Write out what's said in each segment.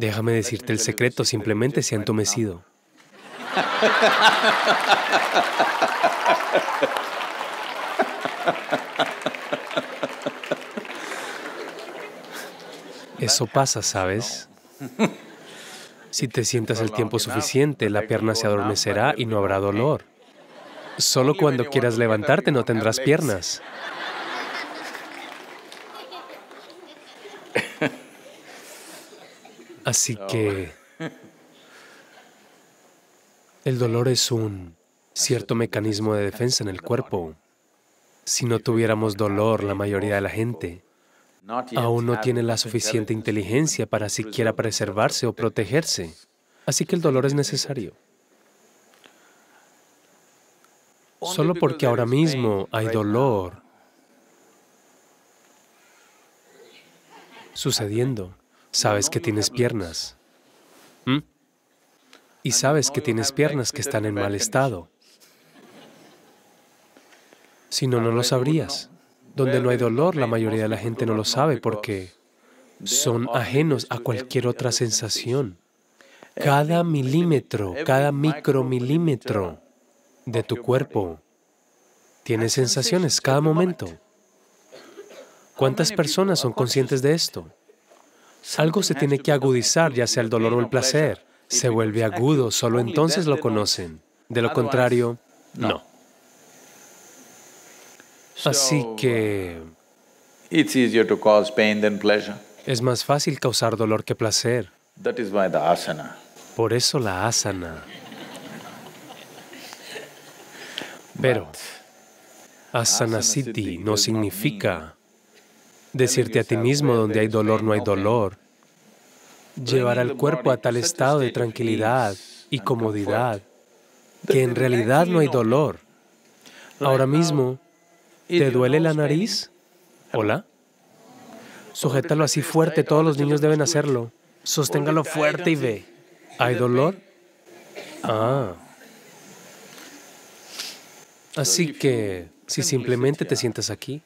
Déjame decirte el secreto, simplemente se ha entumecido. Eso pasa, ¿sabes? Si te sientas el tiempo suficiente, la pierna se adormecerá y no habrá dolor. Solo cuando quieras levantarte no tendrás piernas. Así que el dolor es un cierto mecanismo de defensa en el cuerpo. Si no tuviéramos dolor, la mayoría de la gente aún no tiene la suficiente inteligencia para siquiera preservarse o protegerse. Así que el dolor es necesario. Solo porque ahora mismo hay dolor sucediendo, sabes que tienes piernas. ¿Mm? Y sabes que tienes piernas que están en mal estado. Si no, no lo sabrías. Donde no hay dolor, la mayoría de la gente no lo sabe porque son ajenos a cualquier otra sensación. Cada milímetro, cada micromilímetro de tu cuerpo tiene sensaciones cada momento. ¿Cuántas personas son conscientes de esto? Algo se tiene que agudizar, ya sea el dolor o el placer. Se vuelve agudo, solo entonces lo conocen. De lo contrario, no. Así que es más fácil causar dolor que placer. Por eso la asana. Pero asana siddhi no significa decirte a ti mismo donde hay dolor no hay dolor. Llevar al cuerpo a tal estado de tranquilidad y comodidad que en realidad no hay dolor. Ahora mismo ¿Te duele la nariz? ¿Hola? Sujétalo así fuerte, todos los niños deben hacerlo. Sosténgalo fuerte y ve. ¿Hay dolor? Ah. Así que, si simplemente te sientas aquí,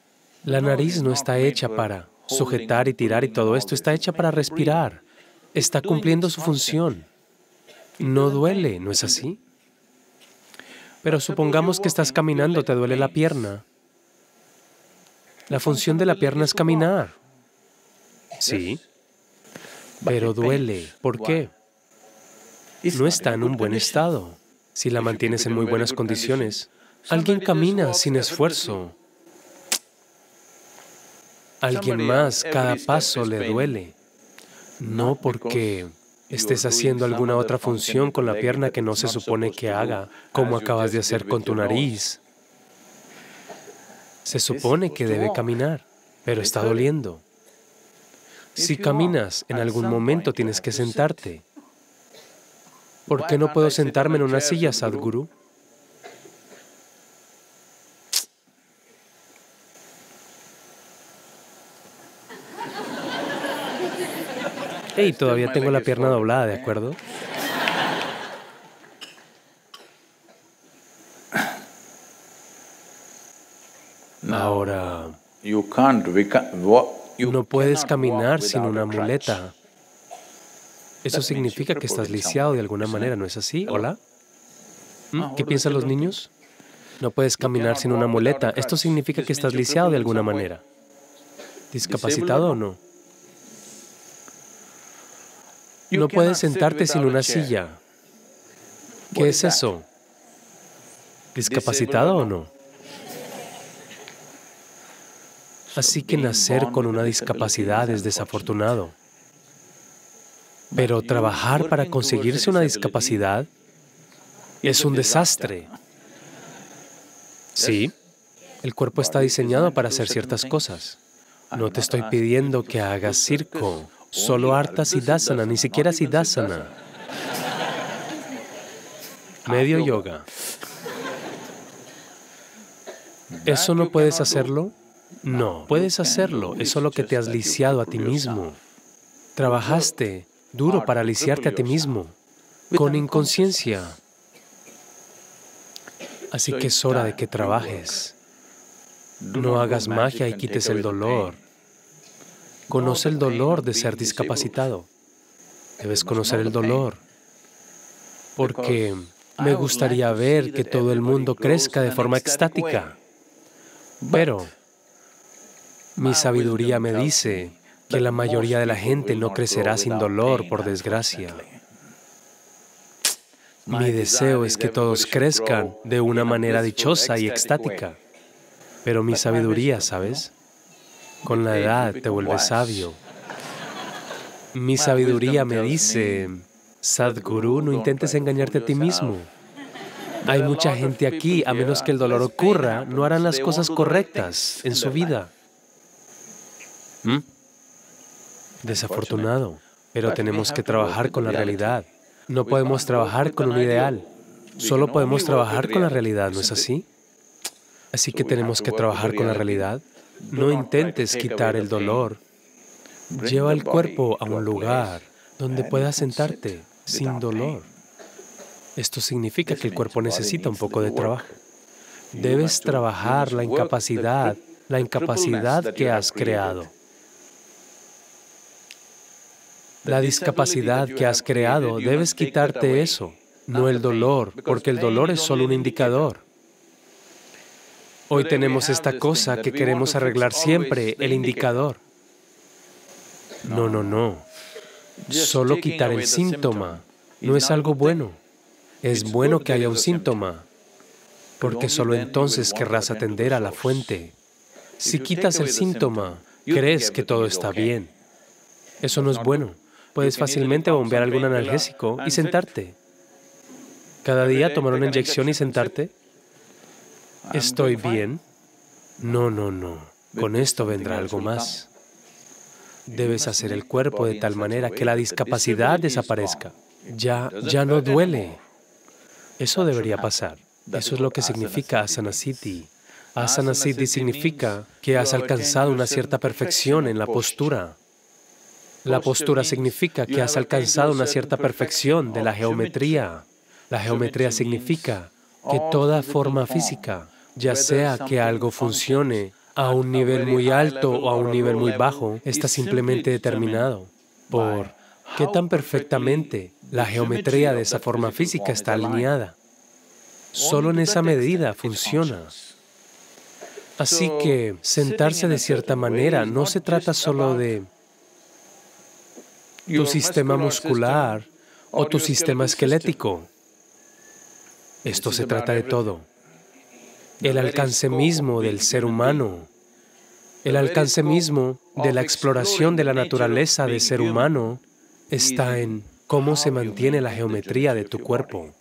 la nariz no está hecha para sujetar y tirar y todo esto, está hecha para respirar. Está cumpliendo su función. No duele, ¿no es así? Pero supongamos que estás caminando, te duele la pierna. La función de la pierna es caminar. Sí, pero duele. ¿Por qué? No está en un buen estado. Si la mantienes en muy buenas condiciones, alguien camina sin esfuerzo. Alguien más, cada paso le duele. No porque estés haciendo alguna otra función con la pierna que no se supone que haga, como acabas de hacer con tu nariz se supone que debe caminar, pero está doliendo. Si caminas, en algún momento tienes que sentarte. ¿Por qué no puedo sentarme en una silla, Sadhguru? Hey, todavía tengo la pierna doblada, ¿de acuerdo? Ahora, no puedes caminar sin una muleta. Eso significa que estás lisiado de alguna manera, ¿no es así? ¿Hola? ¿Mm? ¿Qué piensan los niños? No puedes caminar sin una muleta. Esto significa que estás lisiado de alguna manera. ¿Discapacitado o no? No puedes sentarte sin una silla. ¿Qué es eso? ¿Discapacitado o no? Así que nacer con una discapacidad es desafortunado. Pero trabajar para conseguirse una discapacidad es un desastre. Sí, el cuerpo está diseñado para hacer ciertas cosas. No te estoy pidiendo que hagas circo, solo harta siddhasana, ni siquiera siddhasana. Medio yoga. ¿Eso no puedes hacerlo? No, puedes hacerlo, es solo que te has lisiado a ti mismo. Trabajaste duro para lisiarte a ti mismo, con inconsciencia. Así que es hora de que trabajes. No hagas magia y quites el dolor. Conoce el dolor de ser discapacitado. Debes conocer el dolor, porque me gustaría ver que todo el mundo crezca de forma extática, pero mi sabiduría me dice que la mayoría de la gente no crecerá sin dolor, por desgracia. Mi deseo es que todos crezcan de una manera dichosa y extática. Pero mi sabiduría, ¿sabes? Con la edad te vuelves sabio. Mi sabiduría me dice, Sadhguru, no intentes engañarte a ti mismo. Hay mucha gente aquí, a menos que el dolor ocurra, no harán las cosas correctas en su vida. ¿Mm? Desafortunado, pero tenemos que trabajar con la realidad. No podemos trabajar con un ideal, solo podemos trabajar con la realidad, ¿no es así? Así que tenemos que trabajar con la realidad. No intentes quitar el dolor. Lleva el cuerpo a un lugar donde puedas sentarte sin dolor. Esto significa que el cuerpo necesita un poco de trabajo. Debes trabajar la incapacidad, la incapacidad que has creado. la discapacidad que has creado, debes quitarte eso, no el dolor, porque el dolor es solo un indicador. Hoy tenemos esta cosa que queremos arreglar siempre, el indicador. No, no, no. Solo quitar el síntoma no es algo bueno. Es bueno que haya un síntoma, porque solo entonces querrás atender a la fuente. Si quitas el síntoma, crees que todo está bien. Eso no es bueno. Puedes fácilmente bombear algún analgésico y sentarte. Cada día tomar una inyección y sentarte. ¿Estoy bien? No, no, no. Con esto vendrá algo más. Debes hacer el cuerpo de tal manera que la discapacidad desaparezca. Ya, ya no duele. Eso debería pasar. Eso es lo que significa asana siddhi. Asana siddhi significa que has alcanzado una cierta perfección en la postura. La postura significa que has alcanzado una cierta perfección de la geometría. La geometría significa que toda forma física, ya sea que algo funcione a un nivel muy alto o a un nivel muy bajo, está simplemente determinado por qué tan perfectamente la geometría de esa forma física está alineada. Solo en esa medida funciona. Así que sentarse de cierta manera no se trata solo de tu sistema muscular o tu sistema esquelético. Esto se trata de todo. El alcance mismo del ser humano, el alcance mismo de la exploración de la naturaleza del ser humano está en cómo se mantiene la geometría de tu cuerpo.